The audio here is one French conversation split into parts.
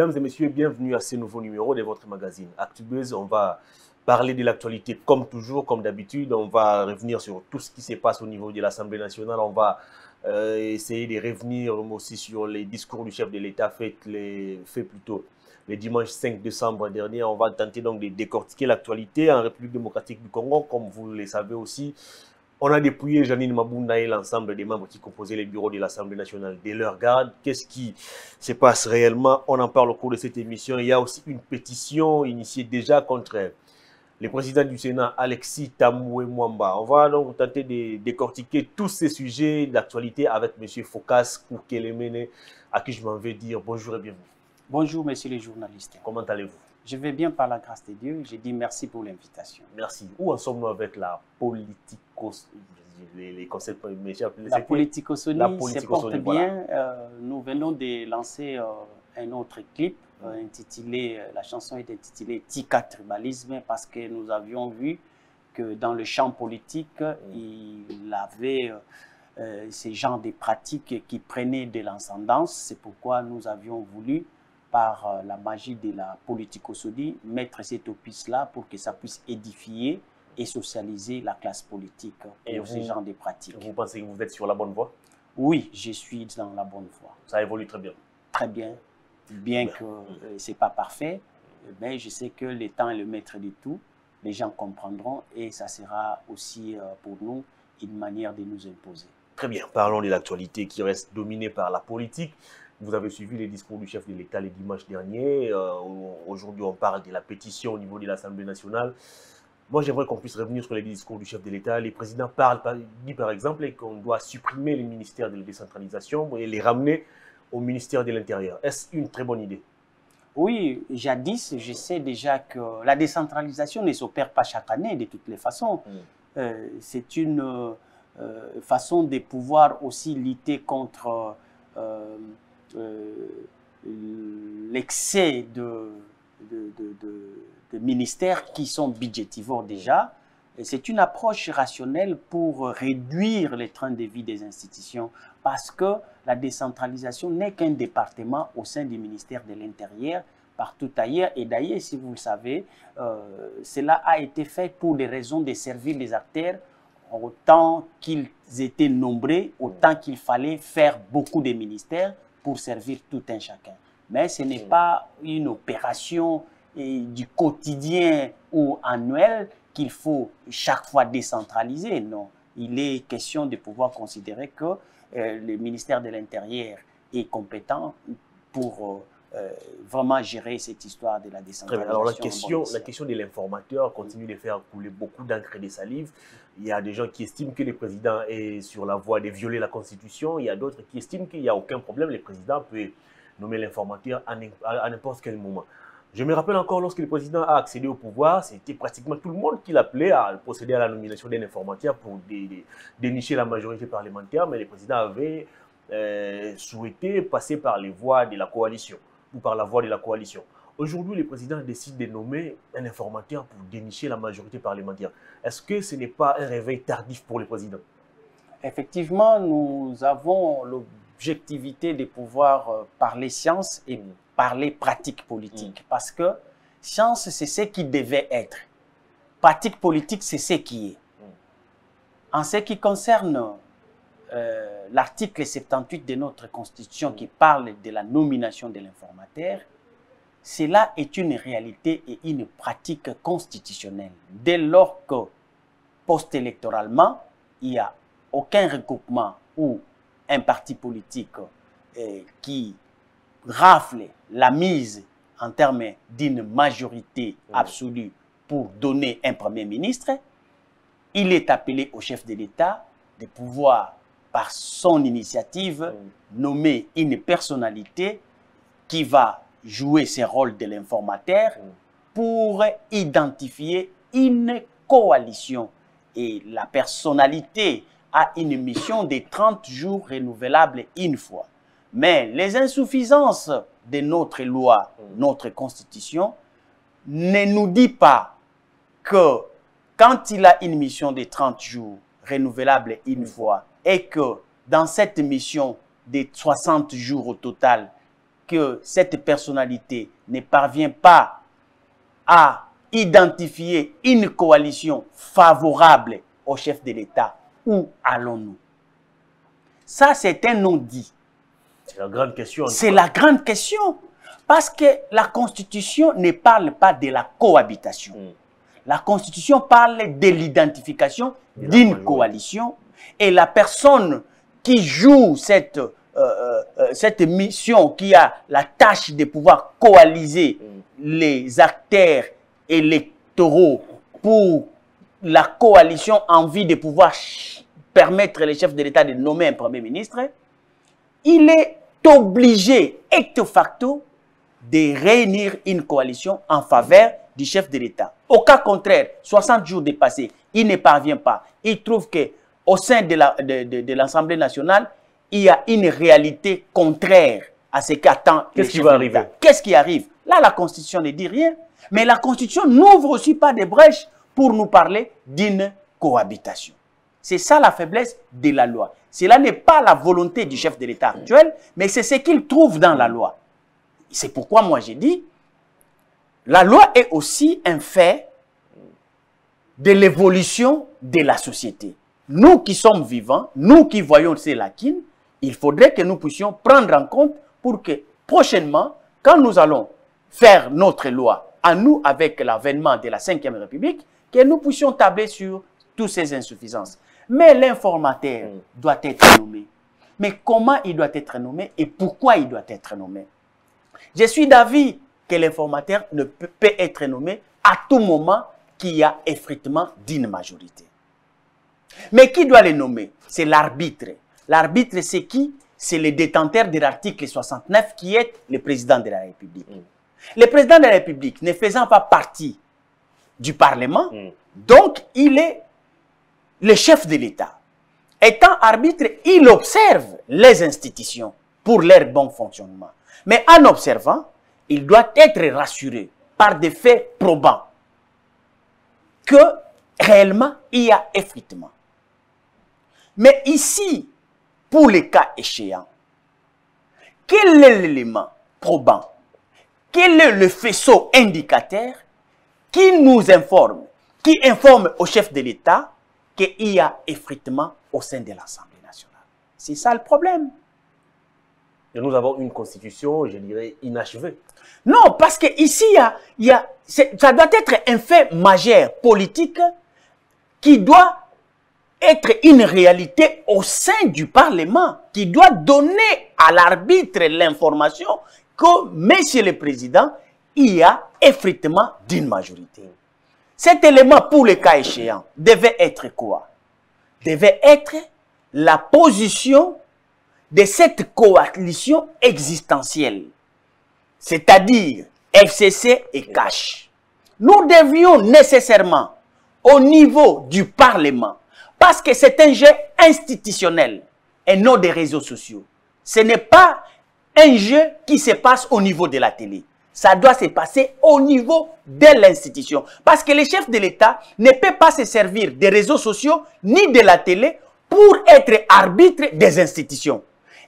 Mesdames et messieurs, bienvenue à ce nouveau numéro de votre magazine Actubuzz. On va parler de l'actualité comme toujours, comme d'habitude. On va revenir sur tout ce qui se passe au niveau de l'Assemblée nationale. On va euh, essayer de revenir aussi sur les discours du chef de l'État fait, les, fait plutôt le dimanche 5 décembre dernier. On va tenter donc de décortiquer l'actualité en République démocratique du Congo, comme vous le savez aussi. On a dépouillé Janine Mabunda et l'ensemble des membres qui composaient les bureaux de l'Assemblée nationale de leur garde. Qu'est-ce qui se passe réellement? On en parle au cours de cette émission. Il y a aussi une pétition initiée déjà contre le président du Sénat, Alexis Tamoué Mwamba. On va donc tenter de décortiquer tous ces sujets d'actualité avec M. Focas Koukelemene, à qui je m'en vais dire bonjour et bienvenue. Bonjour, messieurs les journalistes. Comment allez-vous? Je vais bien par la grâce de Dieu. Je dis merci pour l'invitation. Merci. Où en sommes-nous avec la politico... Les, les concepts La politicosonie se porte bien. Euh, nous venons de lancer euh, un autre clip euh, intitulé, la chanson est intitulée Tika Tribalisme parce que nous avions vu que dans le champ politique, mm. il avait ces genres de pratiques qui prenaient de l'ascendance. C'est pourquoi nous avions voulu, par la magie de la politicosodie, mettre cette opus-là pour que ça puisse édifier et socialiser la classe politique et pour ces genres de pratiques. Vous pensez que vous êtes sur la bonne voie? Oui, je suis dans la bonne voie. Ça évolue très bien. Très bien bien que euh, ce n'est pas parfait, mais je sais que le temps est le maître de tout. Les gens comprendront et ça sera aussi euh, pour nous une manière de nous imposer. Très bien, parlons de l'actualité qui reste dominée par la politique. Vous avez suivi les discours du chef de l'État les dimanches derniers. Euh, aujourd'hui, on parle de la pétition au niveau de l'Assemblée nationale. Moi, j'aimerais qu'on puisse revenir sur les discours du chef de l'État. Les présidents parlent, dit par exemple qu'on doit supprimer les ministères de la décentralisation et les ramener au ministère de l'Intérieur. Est-ce une très bonne idée? Oui, jadis, je sais déjà que la décentralisation ne s'opère pas chaque année de toutes les façons. Mm. Euh, c'est une euh, façon de pouvoir aussi lutter contre euh, l'excès de, ministères qui sont budgétivores déjà. C'est une approche rationnelle pour réduire les trains de vie des institutions parce que la décentralisation n'est qu'un département au sein du ministère de l'Intérieur partout ailleurs. Et d'ailleurs, si vous le savez, euh, cela a été fait pour des raisons de servir les artères autant qu'ils étaient nombreux, autant qu'il fallait faire beaucoup de ministères pour servir tout un chacun. Mais ce n'est pas une opération du quotidien ou annuel qu'il faut chaque fois décentraliser. Non, il est question de pouvoir considérer que euh, le ministère de l'Intérieur est compétent pour euh, euh, vraiment gérer cette histoire de la décentralisation. Alors la question, la question de l'informateur continue de faire couler beaucoup d'encre et de salive. Il y a des gens qui estiment que le président est sur la voie de violer la Constitution. Il y a d'autres qui estiment qu'il n'y a aucun problème. Le président peut nommer l'informateur à n'importe quel moment. Je me rappelle encore lorsque le président a accédé au pouvoir, c'était pratiquement tout le monde qui l'appelait à procéder à la nomination d'un informateur pour dénicher la majorité parlementaire, mais le président avait euh, souhaité passer par les voies de la coalition ou par la voie de la coalition. Aujourd'hui, le président décide de nommer un informateur pour dénicher la majorité parlementaire. Est-ce que ce n'est pas un réveil tardif pour le président? Effectivement, nous avons l'objectivité de pouvoir euh, parler science et parler pratique politique. Mm. Parce que science, c'est ce qui devait être. Pratique politique, c'est ce qui est. Mm. En ce qui concerne euh, l'article 78 de notre Constitution qui parle de la nomination de l'informateur, cela est une réalité et une pratique constitutionnelle. Dès lors que, post-électoralement, il n'y a aucun regroupement ou un parti politique euh, qui rafle la mise en termes d'une majorité absolue pour donner un Premier ministre, il est appelé au chef de l'État de pouvoir, par son initiative, nommer une personnalité qui va jouer ce rôle de l'informateur pour identifier une coalition. Et la personnalité a une mission de 30 jours renouvelable une fois. Mais les insuffisances de notre loi, notre constitution, ne nous dit pas que quand il a une mission de 30 jours renouvelable une fois et que dans cette mission de 60 jours au total, que cette personnalité ne parvient pas à identifier une coalition favorable au chef de l'État, où allons-nous? Ça, c'est un non-dit. C'est la grande question. C'est la grande question. Parce que la Constitution ne parle pas de la cohabitation. Mm. La Constitution parle de l'identification d'une coalition. coalition et la personne qui joue cette, euh, euh, euh, cette mission, qui a la tâche de pouvoir coaliser les acteurs électoraux pour la coalition en vue de pouvoir permettre les chefs de l'État de nommer un Premier ministre, il est obligé, ecto facto, de réunir une coalition en faveur du chef de l'État. Au cas contraire, 60 jours dépassés, il ne parvient pas. Il trouve que au sein de la- de- de- de l'Assemblée nationale, il y a une réalité contraire à ce qu'attend Qu'est-ce qui va de arriver Qu'est-ce qui arrive? Là, la Constitution ne dit rien. Mais la Constitution n'ouvre aussi pas des brèches pour nous parler d'une cohabitation. C'est ça la faiblesse de la loi. Cela n'est pas la volonté du chef de l'État actuel, mais c'est ce qu'il trouve dans la loi. C'est pourquoi moi j'ai dit, la loi est aussi un fait de l'évolution de la société. Nous qui sommes vivants, nous qui voyons ces lacunes, il faudrait que nous puissions prendre en compte pour que prochainement, quand nous allons faire notre loi, à nous avec l'avènement de la Ve République, que nous puissions tabler sur toutes ces insuffisances. Mais l'informateur Mm. doit être nommé. Mais comment il doit être nommé et pourquoi il doit être nommé? Je suis d'avis que l'informateur ne peut, peut être nommé à tout moment qu'il y a effritement d'une majorité. Mais qui doit les nommer? C'est l'arbitre. L'arbitre, c'est qui? C'est le détenteur de l'article 69 qui est le président de la République. Mm. Le président de la République ne faisant pas partie du Parlement, Mm. donc il est le chef de l'État. Étant arbitre, il observe les institutions pour leur bon fonctionnement. Mais en observant, il doit être rassuré par des faits probants que réellement il y a effritement. Mais ici, pour les cas échéants, quel est l'élément probant? Quel est le faisceau indicateur qui nous informe, qui informe au chef de l'État qu'il y a effritement au sein de l'Assemblée nationale? C'est ça le problème. Et nous avons une constitution, je dirais, inachevée. Non, parce que ici, y a, y ça doit être un fait majeur politique qui doit être une réalité au sein du Parlement, qui doit donner à l'arbitre l'information que, Monsieur le Président, il y a effectivement d'une majorité. Cet élément, pour le cas échéant, devait être quoi? Devait être la position de cette coalition existentielle c'est-à-dire FCC et CASH. Nous devions nécessairement, au niveau du Parlement, parce que c'est un jeu institutionnel et non des réseaux sociaux. Ce n'est pas un jeu qui se passe au niveau de la télé. Ça doit se passer au niveau de l'institution. Parce que le chef de l'État ne peut pas se servir des réseaux sociaux ni de la télé pour être arbitre des institutions.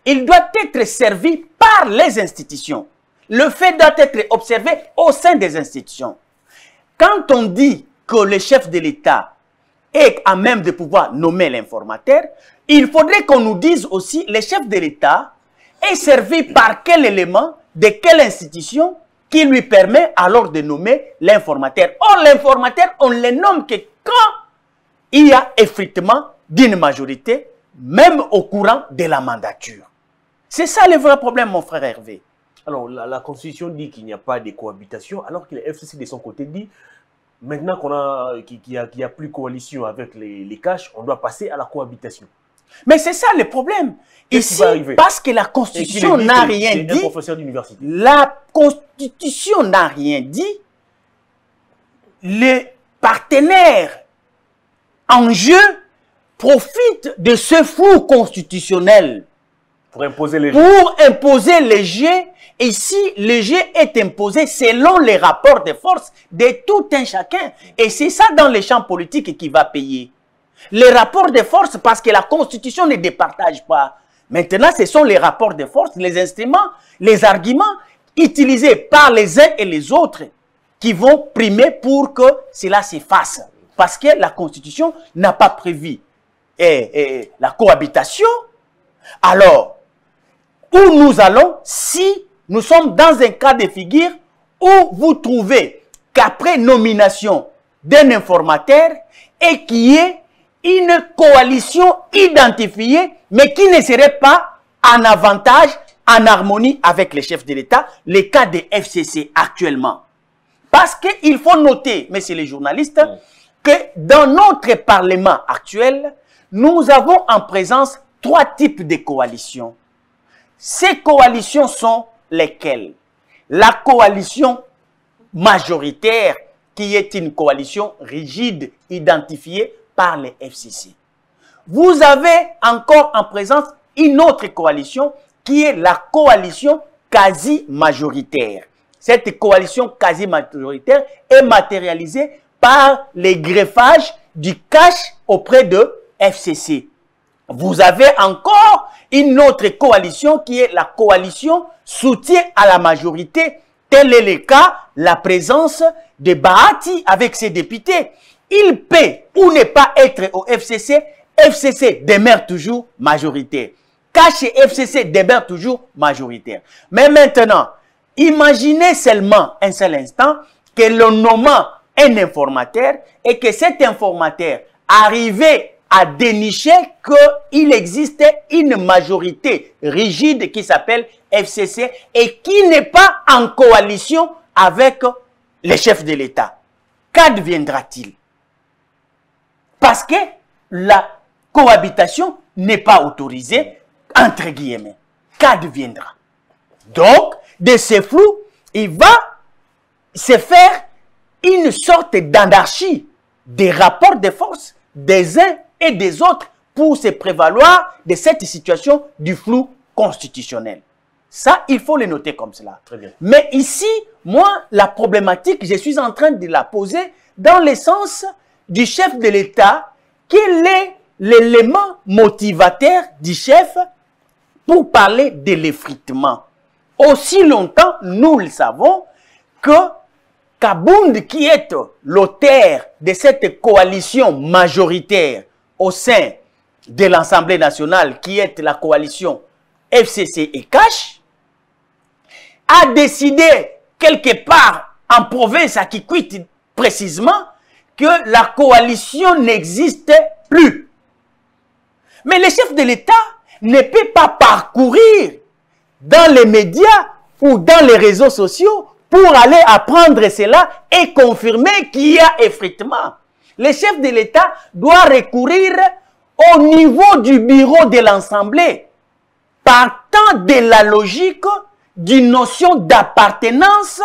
Il doit être servi par les institutions. Le fait doit être observé au sein des institutions. Quand on dit que le chef de l'État est à même de pouvoir nommer l'informateur, il faudrait qu'on nous dise aussi le chef de l'État est servi par quel élément, de quelle institution qui lui permet alors de nommer l'informateur. Or, l'informateur, on le nomme que quand il y a effectivement d'une majorité, même au courant de la mandature. C'est ça le vrai problème, mon frère Hervé. Alors, la, la Constitution dit qu'il n'y a pas de cohabitation, alors que le FCC, de son côté, dit maintenant qu'on a, qu'il qu'il y a, plus coalition avec les, les caches, on doit passer à la cohabitation. Mais c'est ça le problème. Ici, parce que la Constitution n'a rien dit, la Constitution n'a rien dit, les partenaires en jeu profitent de ce flou constitutionnel Pour imposer les gens. pour imposer le jeu. Ici, le jeu est imposé selon les rapports de force de tout un chacun. Et c'est ça dans les champs politiques qui va payer. Les rapports de force, parce que la Constitution ne départage pas. Maintenant, ce sont les rapports de force, les instruments, les arguments utilisés par les uns et les autres qui vont primer pour que cela s'efface. Parce que la Constitution n'a pas prévu et, la cohabitation. Alors, où nous allons si nous sommes dans un cas de figure où vous trouvez qu'après nomination d'un informateur et qui est une coalition identifiée, mais qui ne serait pas en avantage, en harmonie avec les chefs de l'État, les cas de FCC actuellement. Parce qu'il faut noter, messieurs les journalistes, que dans notre Parlement actuel, nous avons en présence trois types de coalitions. Ces coalitions sont lesquelles? La coalition majoritaire, qui est une coalition rigide, identifiée par les FCC. Vous avez encore en présence une autre coalition qui est la coalition quasi-majoritaire. Cette coalition quasi-majoritaire est matérialisée par les greffages du cash auprès de FCC. Vous avez encore une autre coalition qui est la coalition soutien à la majorité. Tel est le cas, la présence de Bahati avec ses députés. Il peut ou ne pas être au FCC. FCC demeure toujours majoritaire. Cash et FCC demeure toujours majoritaire. Mais maintenant, imaginez seulement un seul instant que l'on nommant un informateur et que cet informateur arrivait à dénicher qu'il existait une majorité rigide qui s'appelle FCC et qui n'est pas en coalition avec les chefs de l'État. Qu'adviendra-t-il? Parce que la cohabitation n'est pas autorisée, entre guillemets. Qu'adviendra Donc, de ce flou, il va se faire une sorte d'anarchie des rapports de force des uns et des autres pour se prévaloir de cette situation du flou constitutionnel. Ça, il faut le noter comme cela. Très bien. Mais ici, moi, la problématique, je suis en train de la poser dans le sens du chef de l'État. Quel est l'élément motivateur du chef pour parler de l'effritement Aussi longtemps, nous le savons, que Kabound, qui est l'auteur de cette coalition majoritaire au sein de l'Assemblée nationale, qui est la coalition FCC et Cash, a décidé quelque part en province à Kikwit précisément que la coalition n'existe plus. Mais le chef de l'État ne peut pas parcourir dans les médias ou dans les réseaux sociaux pour aller apprendre cela et confirmer qu'il y a effritement. Le chef de l'État doit recourir au niveau du bureau de l'Assemblée, partant de la logique d'une notion d'appartenance,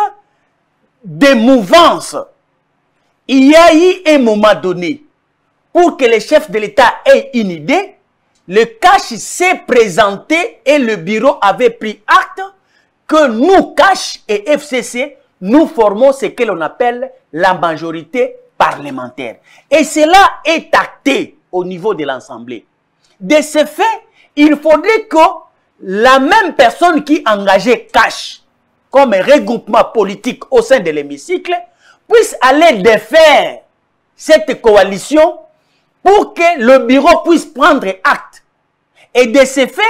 de mouvance. Il y a eu un moment donné, pour que le chef de l'État ait une idée, le cash s'est présenté et le bureau avait pris acte que nous, Cash et FCC, nous formons ce que l'on appelle la majorité parlementaire. Et cela est acté au niveau de l'Assemblée. De ce fait, il faudrait que la même personne qui engageait Cash comme regroupement politique au sein de l'hémicycle puisse aller défaire cette coalition pour que le bureau puisse prendre acte. Et de ce fait,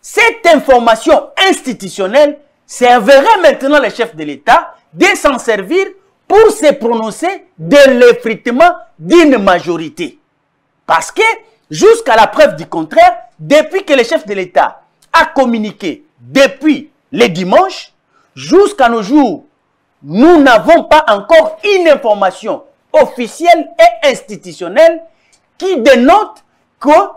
cette information institutionnelle servirait maintenant le chef de l'État de s'en servir pour se prononcer de l'effritement d'une majorité. Parce que, jusqu'à la preuve du contraire, depuis que le chef de l'État a communiqué depuis les dimanches, jusqu'à nos jours, nous n'avons pas encore une information officielle et institutionnelle qui dénote que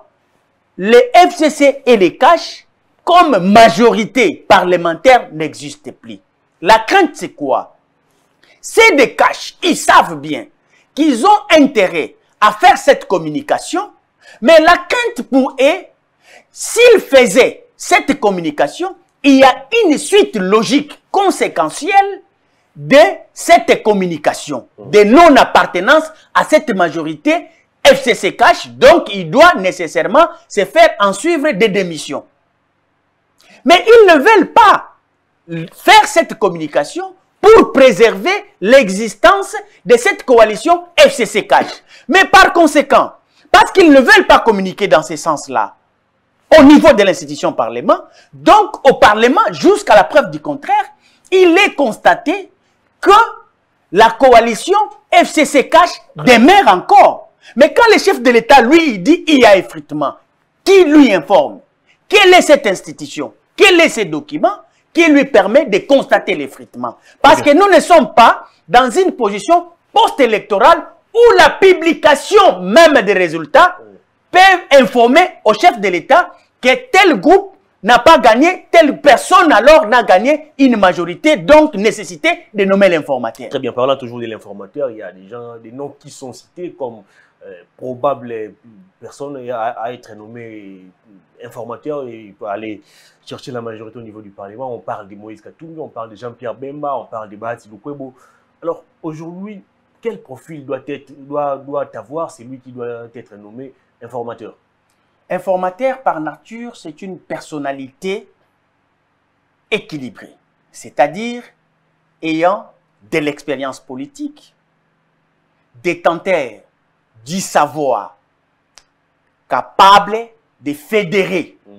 les FCC et les cash comme majorité parlementaire n'existe plus. La crainte, c'est quoi? C'est des caches. Ils savent bien qu'ils ont intérêt à faire cette communication, mais la crainte pour eux, s'ils faisaient cette communication, il y a une suite logique, conséquentielle de cette communication, de non-appartenance à cette majorité FCC Cash. Donc, il doit nécessairement se faire en suivre des démissions. Mais ils ne veulent pas faire cette communication pour préserver l'existence de cette coalition FCC Cash. Mais par conséquent, parce qu'ils ne veulent pas communiquer dans ce sens-là, au niveau de l'institution Parlement, donc au Parlement, jusqu'à la preuve du contraire, il est constaté que la coalition FCC Cash demeure encore. Mais quand le chef de l'État, lui, dit il y a effritement, qui lui informe Quelle est cette institution Quels sont ces documents qui lui permet de constater l'effritement Parce que nous ne sommes pas dans une position post-électorale où la publication même des résultats peut informer au chef de l'État que tel groupe n'a pas gagné, telle personne alors n'a gagné une majorité, donc nécessité de nommer l'informateur. Très bien, parlant toujours de l'informateur, il y a des gens, des noms qui sont cités comme euh, probables personnes à, être nommées informateur et peut aller chercher la majorité au niveau du Parlement. On parle de Moïse Katumbi, on parle de Jean-Pierre Bemba, on parle de Bahati Lukwebo. Alors aujourd'hui, quel profil doit, être, doit, doit avoir celui qui doit être nommé informateur? Informateur, par nature, c'est une personnalité équilibrée, c'est-à-dire ayant de l'expérience politique, détenteur du savoir, capable de fédérer mm.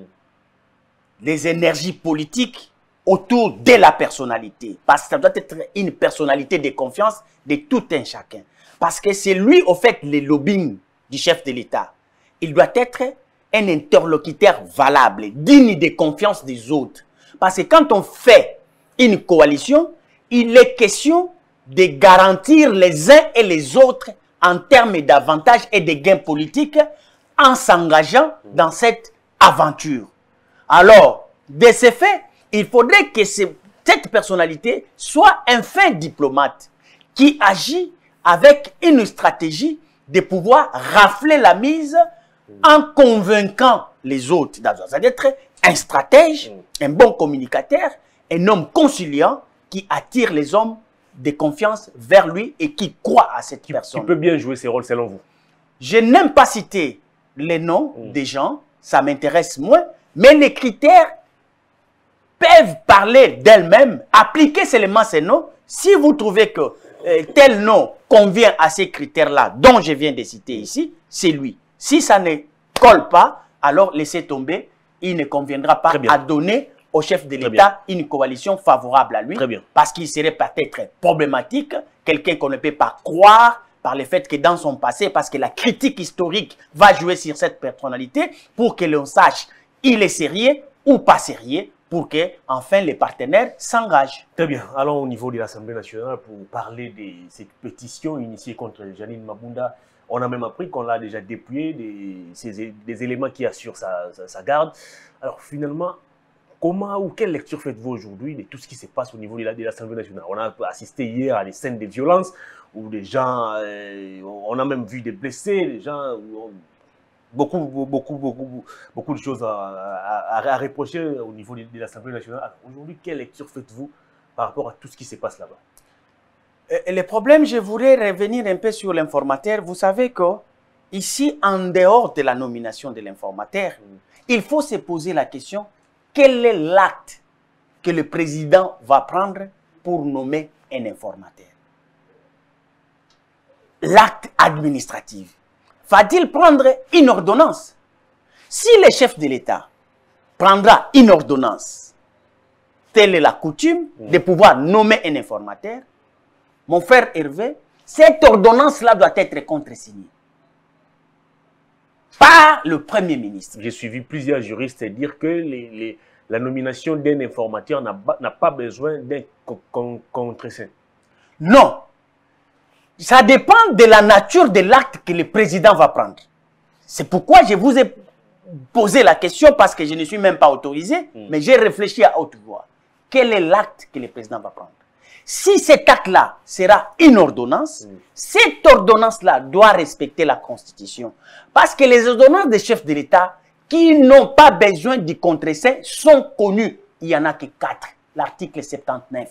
les énergies politiques autour de la personnalité. Parce que ça doit être une personnalité de confiance de tout un chacun. Parce que c'est lui, au fait, le lobbying du chef de l'État. Il doit être un interlocuteur valable, digne de confiance des autres. Parce que quand on fait une coalition, il est question de garantir les uns et les autres en termes d'avantages et de gains politiques en s'engageant dans cette aventure. Alors, de ce fait, il faudrait que cette personnalité soit un fin diplomate qui agit avec une stratégie de pouvoir rafler la mise en convainquant les autres. C'est-à-dire un stratège, un bon communicateur, un homme conciliant qui attire les hommes de confiance vers lui et qui croit à cette personne. Qui peut bien jouer ses rôles selon vous? Je n'aime pas citer les noms mm. des gens, ça m'intéresse moins, mais les critères peuvent parler d'elles-mêmes, appliquer seulement ces noms. Si vous trouvez que euh, tel nom convient à ces critères-là dont je viens de citer ici, c'est lui. Si ça ne colle pas, alors laissez tomber. Il ne conviendra pas à donner au chef de l'État une coalition favorable à lui. Parce qu'il serait peut-être problématique, quelqu'un qu'on ne peut pas croire par le fait que dans son passé, parce que la critique historique va jouer sur cette personnalité pour que l'on sache il est sérieux ou pas sérieux pour que, enfin, les partenaires s'engagent. Très bien. Allons au niveau de l'Assemblée nationale pour parler de cette pétition initiée contre Janine Mabunda. On a même appris qu'on l'a déjà dépouillé des, des, éléments qui assurent sa, sa, garde. Alors finalement, comment ou quelle lecture faites-vous aujourd'hui de tout ce qui se passe au niveau de l'Assemblée nationale? On a assisté hier à des scènes de violence où des gens, euh, on a même vu des blessés, des gens, beaucoup, beaucoup, beaucoup, beaucoup de choses à, à, reprocher au niveau de, de l'Assemblée nationale. Aujourd'hui, quelle lecture faites-vous par rapport à tout ce qui se passe là-bas? Le problème, je voudrais revenir un peu sur l'informateur. Vous savez que ici, en dehors de la nomination de l'informateur, il faut se poser la question, quel est l'acte que le président va prendre pour nommer un informateur? L'acte administratif. Va-t-il prendre une ordonnance? Si le chef de l'État prendra une ordonnance, telle est la coutume de pouvoir nommer un informateur, mon frère Hervé, cette ordonnance-là doit être contresignée par le Premier ministre. J'ai suivi plusieurs juristes dire que les, la nomination d'un informateur n'a pas besoin d'un contreseing. Non. Ça dépend de la nature de l'acte que le président va prendre. C'est pourquoi je vous ai posé la question parce que je ne suis même pas autorisé, hmm. mais j'ai réfléchi à haute voix. Quel est l'acte que le président va prendre? Si cet acte-là sera une ordonnance, mm. cette ordonnance-là doit respecter la Constitution. Parce que les ordonnances des chefs de l'État qui n'ont pas besoin du contre-essai sont connues. Il n'y en a que quatre. L'article 79.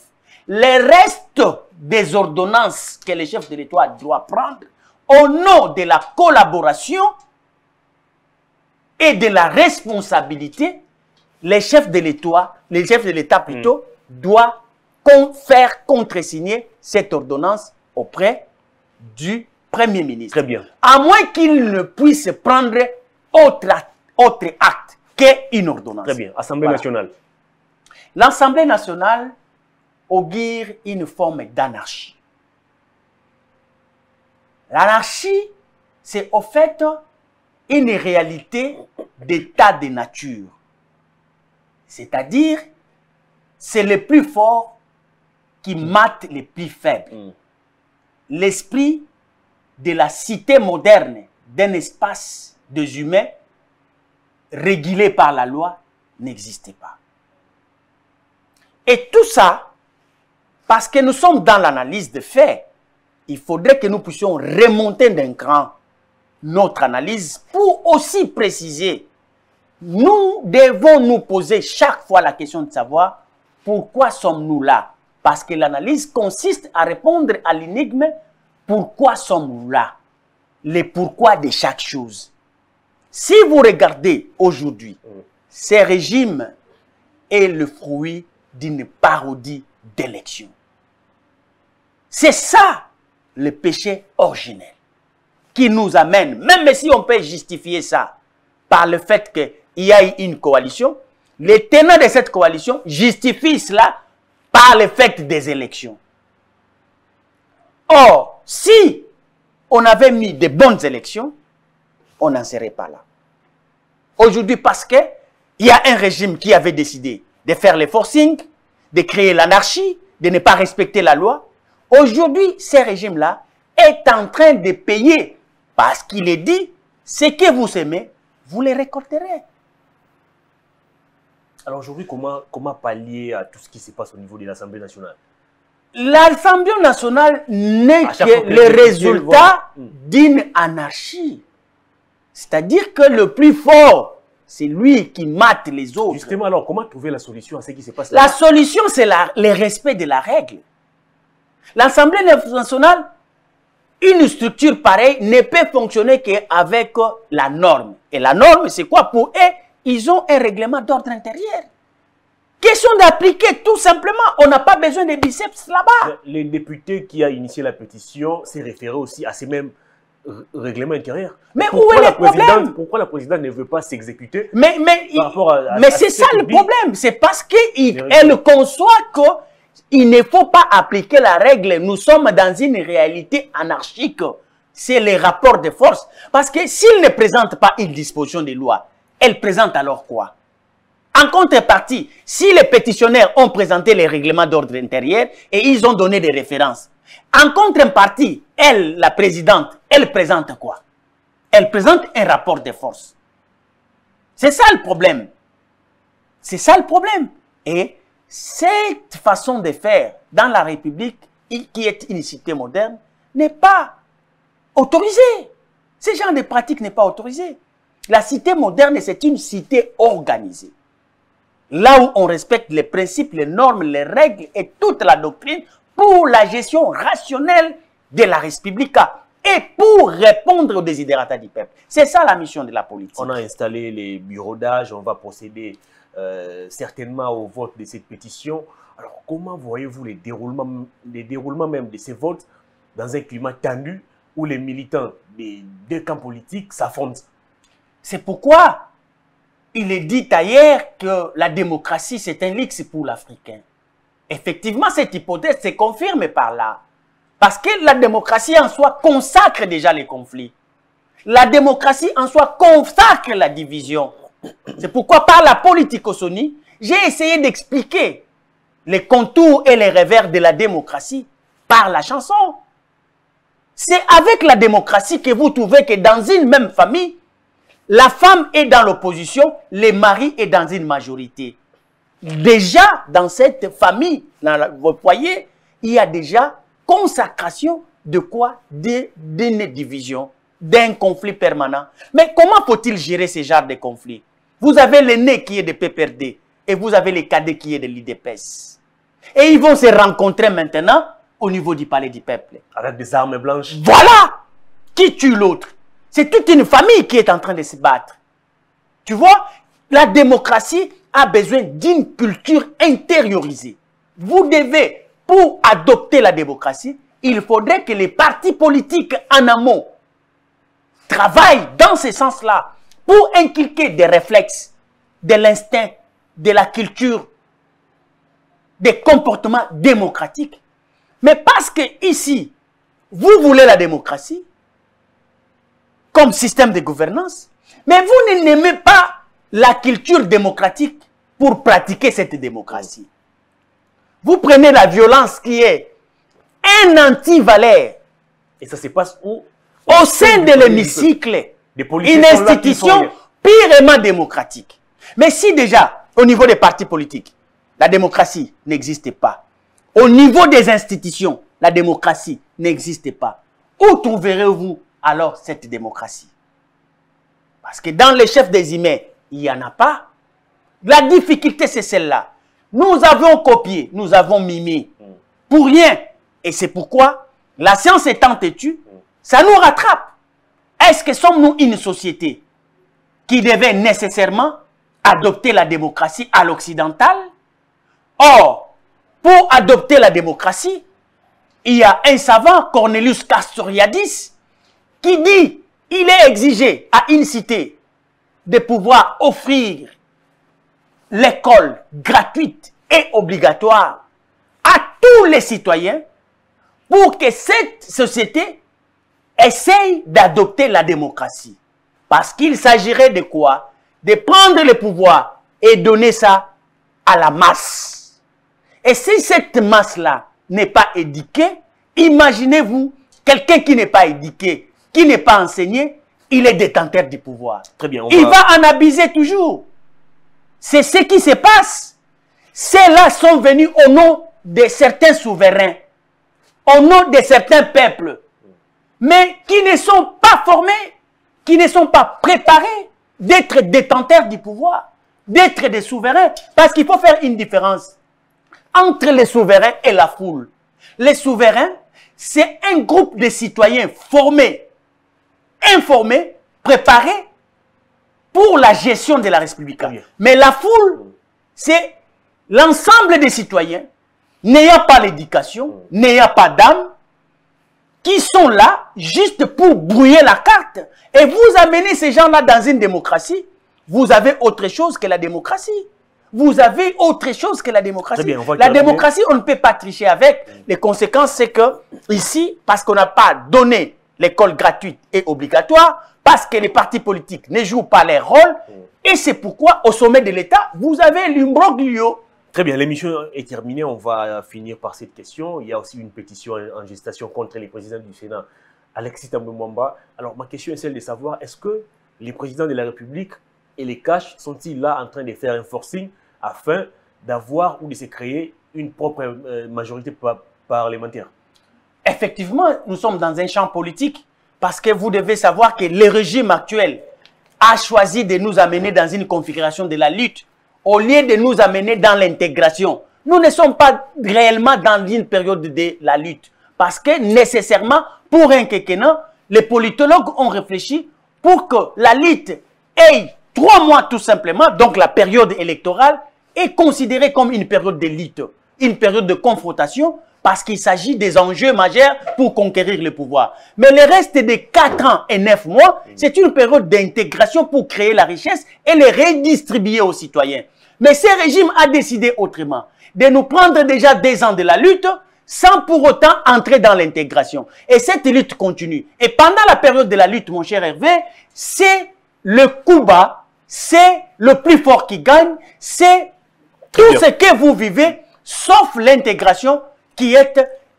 Les restes des ordonnances que les chefs de l'État doivent prendre au nom de la collaboration et de la responsabilité, les chefs de l'État, les chefs de l'État plutôt, Mm. doivent faire contresigner cette ordonnance auprès du Premier ministre. Très bien. À moins qu'il ne puisse prendre autre, autre acte qu'une ordonnance. Très bien. Assemblée Voilà. nationale. L'Assemblée nationale augure une forme d'anarchie. L'anarchie, c'est au fait une réalité d'état de nature. C'est-à-dire, c'est le plus fort qui mate les plus faibles. Mm. L'esprit de la cité moderne, d'un espace des humains régulé par la loi, n'existait pas. Et tout ça, parce que nous sommes dans l'analyse de faits, il faudrait que nous puissions remonter d'un cran notre analyse pour aussi préciser. Nous devons nous poser chaque fois la question de savoir pourquoi sommes-nous là? Parce que l'analyse consiste à répondre à l'énigme pourquoi sommes-nous là? Les pourquoi de chaque chose. Si vous regardez aujourd'hui, ces régimes est le fruit d'une parodie d'élection. C'est ça le péché originel qui nous amène, même si on peut justifier ça par le fait qu'il y a une coalition, les tenants de cette coalition justifient cela par le fait des élections. Or, si on avait mis de bonnes élections, on n'en serait pas là. Aujourd'hui, parce que il y a un régime qui avait décidé de faire les forcing, de créer l'anarchie, de ne pas respecter la loi. Aujourd'hui, ce régime-là est en train de payer parce qu'il est dit, ce que vous semez, vous les récolterez. Alors aujourd'hui, comment, comment pallier à tout ce qui se passe au niveau de l'Assemblée nationale? L'Assemblée nationale n'est que que le résultat votent. Mm. d'une anarchie. C'est-à-dire que le plus fort, c'est lui qui mate les autres. Justement, alors, comment trouver la solution à ce qui se passe La là solution, c'est la- le respect de la règle. L'Assemblée nationale, une structure pareille ne peut fonctionner qu'avec la norme. Et la norme, c'est quoi? Pour eux, ils ont un règlement d'ordre intérieur. Question d'appliquer tout simplement. On n'a pas besoin de biceps là-bas. Les députés qui a initié la pétition s'est référé aussi à ces mêmes règlements intérieurs. Mais Pourquoi où est le problème Pourquoi la présidente ne veut pas s'exécuter Mais, mais, par rapport à, à- mais c'est ce ça le problème. C'est parce qu'elle conçoit qu'il ne faut pas appliquer la règle. Nous sommes dans une réalité anarchique. C'est les rapports de force. Parce que s'il ne présente pas une disposition de loi, elle présente alors quoi? En contrepartie, si les pétitionnaires ont présenté les règlements d'ordre intérieur et ils ont donné des références, en contrepartie, elle, la présidente, elle présente quoi? Elle présente un rapport de force. C'est ça le problème. C'est ça le problème. Et cette façon de faire dans la République, qui est une cité moderne, n'est pas autorisée. Ce genre de pratique n'est pas autorisé. La cité moderne, c'est une cité organisée. Là où on respecte les principes, les normes, les règles et toute la doctrine pour la gestion rationnelle de la République et pour répondre aux désidératas du peuple. C'est ça la mission de la politique. On a installé les bureaux d'âge, on va procéder euh, certainement au vote de cette pétition. Alors, comment voyez-vous les déroulements, les déroulements même de ces votes dans un climat tendu où les militants des deux camps politiques s'affrontent? C'est pourquoi il est dit ailleurs que la démocratie, c'est un luxe pour l'Africain. Effectivement, cette hypothèse se confirme par là. Parce que la démocratie en soi consacre déjà les conflits. La démocratie en soi consacre la division. C'est pourquoi par la politique-sonie, j'ai essayé d'expliquer les contours et les revers de la démocratie par la chanson. C'est avec la démocratie que vous trouvez que dans une même famille, la femme est dans l'opposition, le mari est dans une majorité. Déjà, dans cette famille, dans vous voyez, il y a déjà consacration de quoi? D'une division, d'un conflit permanent. Mais comment faut-il gérer ce genre de conflit? Vous avez l'aîné qui est de PPRD et vous avez les cadets qui est de l'IDPS. Et ils vont se rencontrer maintenant au niveau du palais du peuple. avec des armes blanches. Voilà qui tue l'autre? C'est toute une famille qui est en train de se battre. Tu vois, la démocratie a besoin d'une culture intériorisée. Vous devez, pour adopter la démocratie, il faudrait que les partis politiques en amont travaillent dans ce sens-là pour inculquer des réflexes, de l'instinct, de la culture, des comportements démocratiques. Mais parce que ici, vous voulez la démocratie comme système de gouvernance, mais vous n'aimez pas la culture démocratique pour pratiquer cette démocratie. Vous prenez la violence qui est un anti-valeur. Et ça se passe où? Au sein de l'hémicycle, une institution purement démocratique. Mais si déjà, au niveau des partis politiques, la démocratie n'existe pas, au niveau des institutions, la démocratie n'existe pas, où trouverez-vous alors cette démocratie Parce que dans les chefs des emails, il n'y en a pas. La difficulté, c'est celle-là. Nous avons copié, nous avons mimé. Pour rien. Et c'est pourquoi, la science étant têtue, ça nous rattrape. Est-ce que sommes-nous une société qui devait nécessairement adopter la démocratie à l'occidental Or, pour adopter la démocratie, il y a un savant, Cornelius Castoriadis, qui dit il est exigé à une cité de pouvoir offrir l'école gratuite et obligatoire à tous les citoyens pour que cette société essaye d'adopter la démocratie. Parce qu'il s'agirait de quoi? De prendre le pouvoir et donner ça à la masse. Et si cette masse-là n'est pas éduquée, imaginez-vous quelqu'un qui n'est pas éduqué, qui n'est pas enseigné, il est détenteur du pouvoir. Très bien. il va... en abuser toujours. C'est ce qui se passe. Ceux-là sont venus au nom de certains souverains, au nom de certains peuples, mais qui ne sont pas formés, qui ne sont pas préparés d'être détenteurs du pouvoir, d'être des souverains. Parce qu'il faut faire une différence entre les souverains et la foule. Les souverains, c'est un groupe de citoyens formés, informés, préparés pour la gestion de la République. Mais la foule, c'est l'ensemble des citoyens n'ayant pas l'éducation, n'ayant pas d'âme, qui sont là juste pour brouiller la carte. Et vous amenez ces gens-là dans une démocratie, vous avez autre chose que la démocratie. Vous avez autre chose que la démocratie. Bien, la démocratie, on ne peut pas tricher avec. Les conséquences, c'est que ici, parce qu'on n'a pas donné l'école gratuite et obligatoire, parce que les partis politiques ne jouent pas leur rôle, et c'est pourquoi, au sommet de l'État, vous avez l'imbroglio Très bien, l'émission est terminée. On va finir par cette question. Il y a aussi une pétition en gestation contre les présidents du Sénat, Alexis Tambemwamba. Alors, ma question est celle de savoir, est-ce que les présidents de la République et les caches sont-ils là en train de faire un forcing afin d'avoir ou de se créer une propre euh, majorité parlementaire? Effectivement, nous sommes dans un champ politique parce que vous devez savoir que le régime actuel a choisi de nous amener dans une configuration de la lutte au lieu de nous amener dans l'intégration. Nous ne sommes pas réellement dans une période de la lutte. Parce que nécessairement, pour un quinquennat, les politologues ont réfléchi pour que la lutte ait trois mois tout simplement, donc la période électorale, est considérée comme une période de lutte, une période de confrontation, parce qu'il s'agit des enjeux majeurs pour conquérir le pouvoir. Mais le reste des quatre ans et neuf mois, c'est une période d'intégration pour créer la richesse et les redistribuer aux citoyens. Mais ce régime a décidé autrement, de nous prendre déjà des ans de la lutte sans pour autant entrer dans l'intégration. Et cette lutte continue. Et pendant la période de la lutte, mon cher Hervé, c'est le coup bas, c'est le plus fort qui gagne, c'est tout ce que vous vivez, sauf l'intégration qui est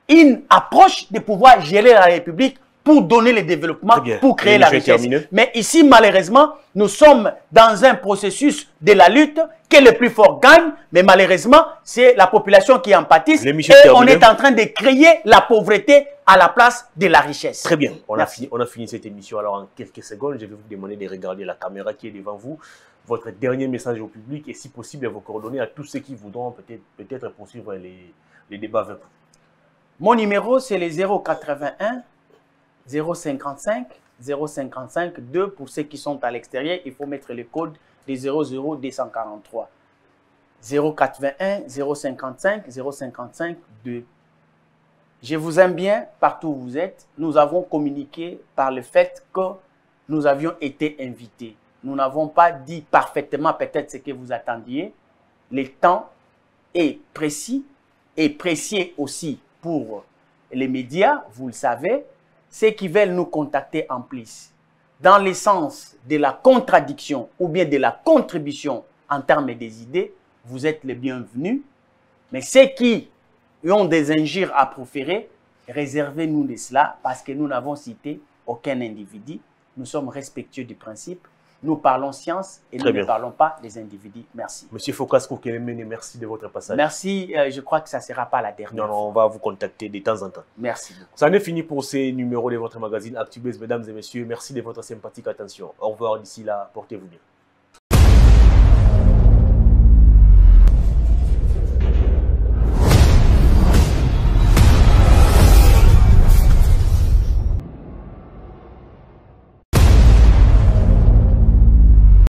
une approche de pouvoir gérer la République pour donner le développement, pour créer la richesse. Mais ici, malheureusement, nous sommes dans un processus de la lutte que le plus fort gagne, mais malheureusement, c'est la population qui en pâtisse et on est en train de créer la pauvreté à la place de la richesse. Très bien, on a, fini, on a fini cette émission. Alors en quelques secondes, je vais vous demander de regarder la caméra qui est devant vous, votre dernier message au public et si possible vos coordonnées à tous ceux qui voudront peut-être peut, poursuivre les, les débats avec vous. Mon numéro, c'est les 081 055 055 2 pour ceux qui sont à l'extérieur, il faut mettre le code des 00243. 081 055 055 2. Je vous aime bien partout où vous êtes. Nous avons communiqué par le fait que nous avions été invités. Nous n'avons pas dit parfaitement peut-être ce que vous attendiez. Le temps est précis et précieux aussi pour les médias, vous le savez. Ceux qui veulent nous contacter en plus, dans le sens de la contradiction ou bien de la contribution en termes des idées, vous êtes les bienvenus. Mais ceux qui ont des injures à proférer, réservez-nous de cela parce que nous n'avons cité aucun individu. Nous sommes respectueux du principe. Nous parlons science et nous ne parlons pas des individus. Merci. Monsieur Focas Koukelemene, merci de votre passage. Merci. Euh, je crois que ça ne sera pas la dernière. Non, non, on va vous contacter de temps en temps. Merci Ça en est fini pour ces numéros de votre magazine ActuBase, mesdames et messieurs. Merci de votre sympathique attention. Au revoir d'ici là. Portez-vous bien.